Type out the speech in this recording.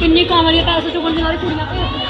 ਕਿੰਨੀ ਕਾਮਲੀਆਂ ਪੈਸੇ ਚੁਗਣ ਦੀਆਂ ਕੁੜੀਆਂ ਭੇਜਦੀਆਂ।